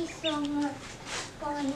Thank you so much for an